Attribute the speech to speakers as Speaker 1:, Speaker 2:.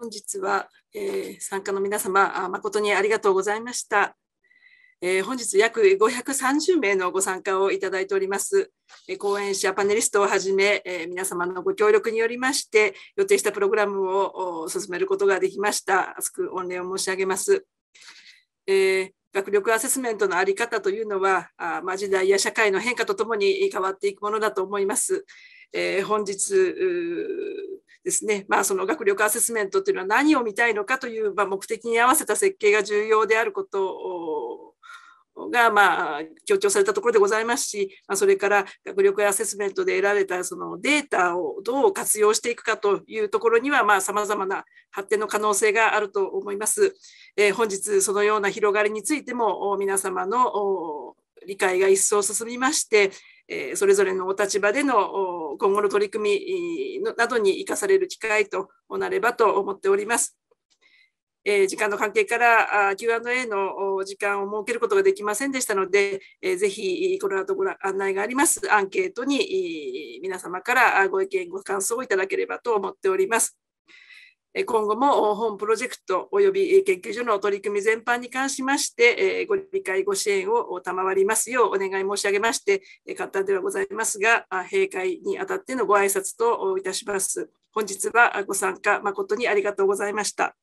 Speaker 1: 本日は、えー、参加の皆様誠にありがとうございました。えー、本日約530名のご参加をいただいております。えー、講演者、パネリストをはじめ、えー、皆様のご協力によりまして、予定したプログラムを進めることができました。厚く御礼を申し上げます。えー学力アセスメントの在り方というのは、あまあ、時代や社会の変化とともに変わっていくものだと思います。えー、本日ですね、まあ、その学力アセスメントというのは何を見たいのかという、まあ、目的に合わせた設計が重要であることが、まあ、強調されたところでございますし、まあ、それから学力アセスメントで得られたそのデータをどう活用していくかというところには、さまざ、まな発展の可能性があると思います。えー、本日、そのような広がりについても、皆様の理解が一層進みまして、えー、それぞれのお立場での今後の取り組みなどに生かされる機会となればと思っております。えー、時間の関係からあ Q&A の時間を設けることができませんでしたので、えー、ぜひこの後ご案内がありますアンケートに皆様からご意見、ご感想をいただければと思っております。今後も本プロジェクト及び研究所の取り組み全般に関しまして、ご理解、ご支援を賜りますようお願い申し上げまして、簡単ではございますが、閉会にあたってのご挨拶といたします。本日はご参加誠にありがとうございました。